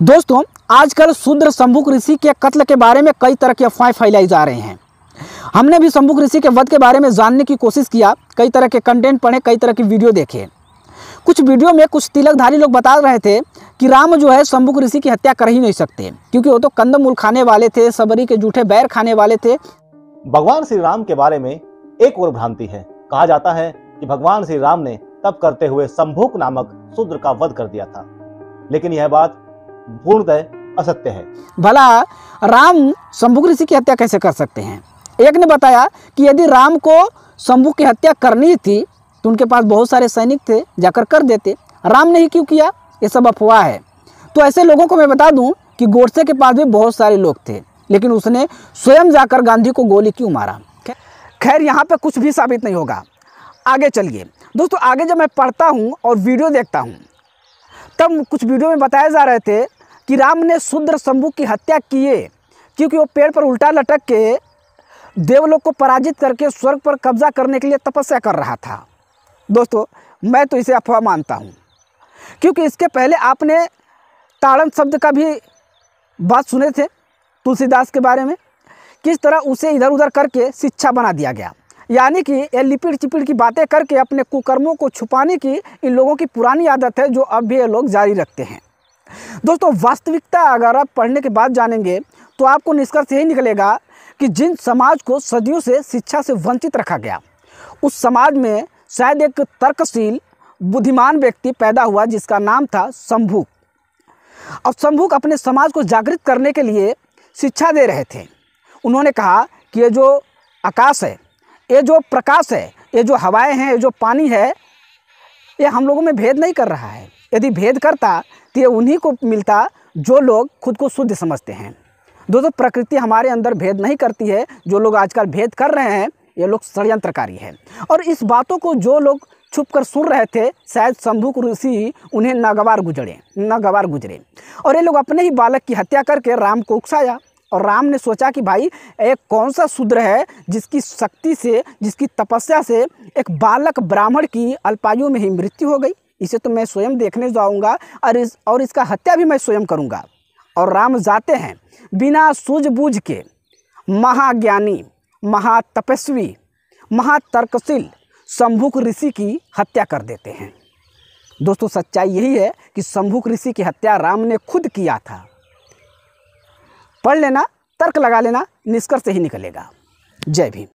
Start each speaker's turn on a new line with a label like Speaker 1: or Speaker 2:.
Speaker 1: दोस्तों, आजकल शूद्र शंभुक ऋषि के कत्ल के बारे में कई तरह की अफवाहें फैलाई जा रही हैं। हमने भी शंभुक ऋषि के वध के बारे में जानने की कोशिश किया, कई तरह के कंटेंट पढ़े, कई तरह की वीडियो देखे। कुछ वीडियो में कुछ तिलकधारी लोग बता रहे थे कि राम जो है शंभुक ऋषि की हत्या कर ही नहीं सकते, क्योंकि वो तो कंदमूल खाने वाले थे, सबरी के जूठे बैर खाने वाले थे।
Speaker 2: भगवान श्री राम के बारे में एक और भ्रांति है। कहा जाता है कि भगवान श्री राम ने तप करते हुए संभोग नामक शूद्र का वध कर दिया था। लेकिन यह बात पूर्णतः असत्य है।
Speaker 1: भला, राम शंभुक ऋषि की हत्या कैसे कर सकते हैं? एक ने बताया कि यदि राम को शंभुक की हत्या करनी थी तो उनके पास बहुत सारे सैनिक थे, जाकर कर देते। राम ने ही क्यों किया? ये सब अफवाह है। तो ऐसे लोगों को मैं बता दूँ कि गोडसे के पास भी बहुत सारे लोग थे, लेकिन उसने स्वयं जाकर गांधी को गोली क्यों मारा? खैर, यहाँ पर कुछ भी साबित नहीं होगा। आगे चलिए। दोस्तों, आगे जब मैं पढ़ता हूँ और वीडियो देखता हूँ, तब कुछ वीडियो में बताए जा रहे थे कि राम ने शूद्र शंभु की हत्या किए, क्योंकि वो पेड़ पर उल्टा लटक के देवलोक को पराजित करके स्वर्ग पर कब्जा करने के लिए तपस्या कर रहा था। दोस्तों, मैं तो इसे अफवाह मानता हूँ, क्योंकि इसके पहले आपने ताड़न शब्द का भी बात सुने थे तुलसीदास के बारे में, किस तरह उसे इधर उधर करके शिक्षा बना दिया गया। यानी कि ये लिपिड़ चिपिड़ की बातें करके अपने कुकर्मों को छुपाने की इन लोगों की पुरानी आदत है जो अब भी ये लोग जारी रखते हैं। दोस्तों, वास्तविकता अगर आप पढ़ने के बाद जानेंगे तो आपको निष्कर्ष यही निकलेगा कि जिन समाज को सदियों से शिक्षा से वंचित रखा गया, उस समाज में शायद एक तर्कशील, बुद्धिमान व्यक्ति पैदा हुआ जिसका नाम था शंभुक। अब शंभुक अपने समाज को जागृत करने के लिए शिक्षा दे रहे थे। उन्होंने कहा कि ये जो आकाश है, ये जो प्रकाश है, ये जो हवाएँ हैं, ये जो पानी है ये हम लोगों में भेद नहीं कर रहा है। यदि भेद करता तो ये उन्हीं को मिलता जो लोग खुद को शुद्ध समझते हैं। दोस्तों, प्रकृति हमारे अंदर भेद नहीं करती है। जो लोग आजकल भेद कर रहे हैं, ये लोग षडयंत्रकारी है। और इस बातों को जो लोग छुप कर सुन रहे थे, शायद शंभुक ऋषि उन्हें नागवार गुजरे नागवार गुजरे। और ये लोग अपने ही बालक की हत्या करके राम को उकसाया। और राम ने सोचा कि भाई, एक कौन सा शूद्र है जिसकी शक्ति से, जिसकी तपस्या से एक बालक ब्राह्मण की अल्पायु में ही मृत्यु हो गई। इसे तो मैं स्वयं देखने जाऊँगा और इस, और इसका हत्या भी मैं स्वयं करूँगा। और राम जाते हैं बिना सूझबूझ के। महाज्ञानी, महातपस्वी, महातर्कशील शंभुक ऋषि की हत्या कर देते हैं। दोस्तों, सच्चाई यही है कि शंभुक ऋषि की हत्या राम ने खुद किया था। पढ़ लेना तर्क लगा लेना निष्कर्ष ही निकलेगा। जय भीम।